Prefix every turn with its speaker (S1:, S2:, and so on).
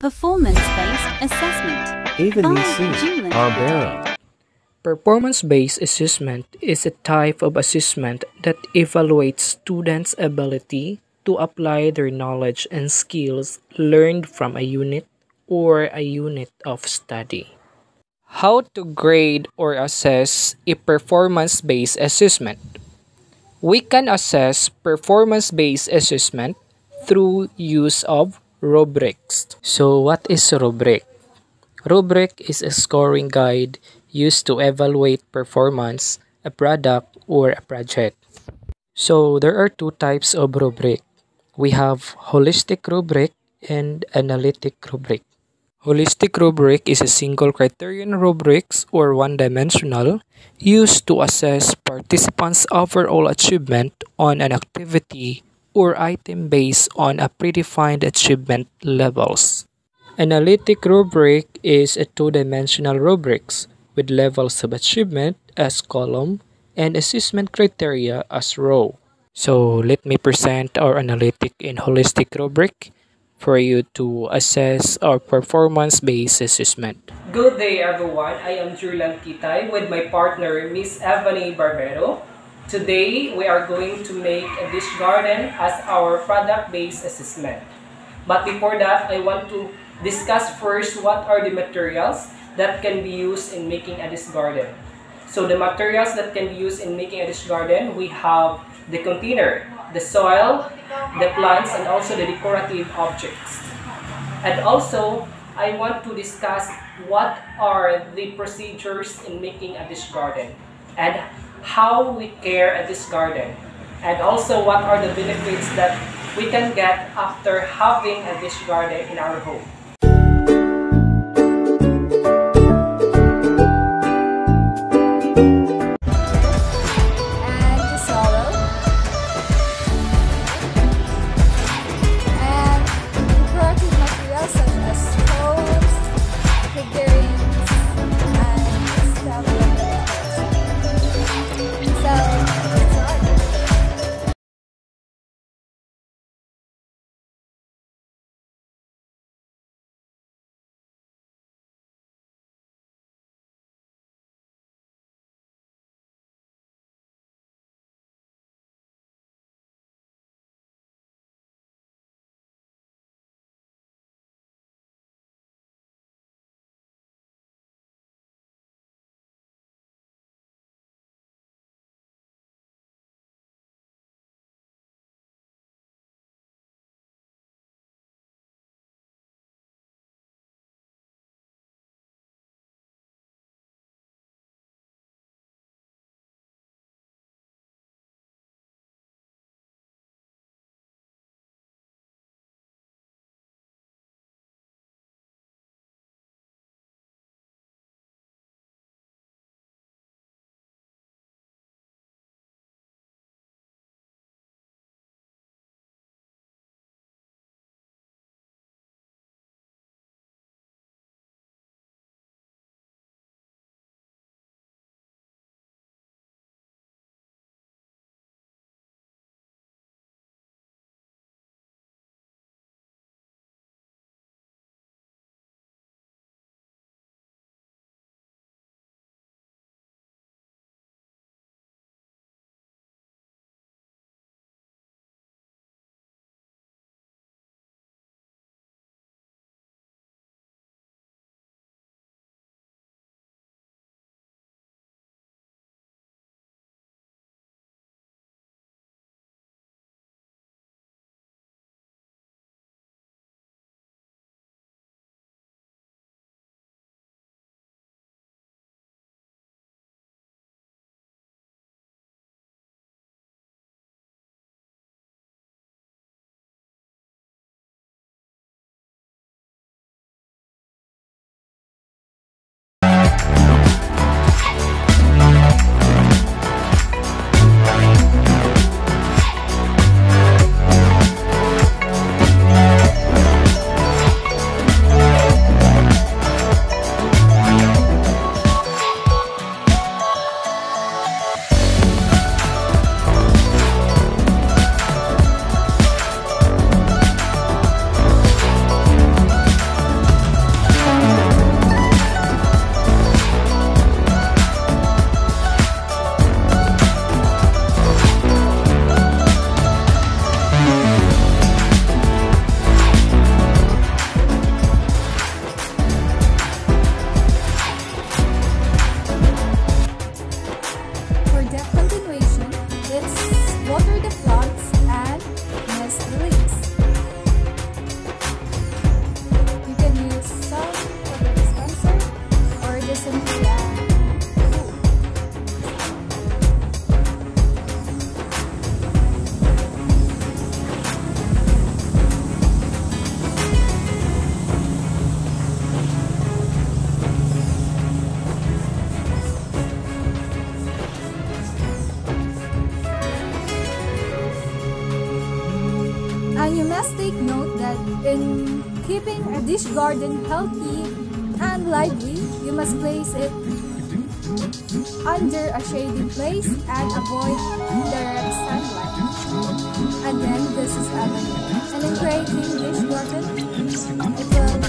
S1: Performance-based assessment.
S2: Evening
S1: By
S2: C. Barbero.
S3: Performance-based assessment is a type of assessment that evaluates students' ability to apply their knowledge and skills learned from a unit or a unit of study. How to grade or assess a performance-based assessment? We can assess performance-based assessment through use of rubrics. So what is a rubric? Rubric is a scoring guide used to evaluate performance, a product, or a project. So there are two types of rubric. We have holistic rubric and analytic rubric. Holistic rubric is a single criterion rubrics or one-dimensional used to assess participants' overall achievement on an activity or item based on a predefined achievement levels. Analytic rubric is a two-dimensional rubrics with levels of achievement as column and assessment criteria as row. So let me present our analytic and holistic rubric for you to assess our performance-based assessment.
S4: Good day everyone, I am Jurland Quitay with my partner Miss Eva-Nie Barbero. Today, we are going to make a dish garden as our product-based assessment. But before that, I want to discuss first what are the materials that can be used in making a dish garden. So the materials that can be used in making a dish garden, we have the container, the soil, the plants, and also the decorative objects. And also, I want to discuss what are the procedures in making a dish garden and how we care at this garden and also what are the benefits that we can get after having a dish garden in our home.
S1: through the must take note that in keeping a dish garden healthy and lively, you must place it under a shady place and avoid direct sunlight. Again, this is Eva-Nie. And in creating dish garden, it will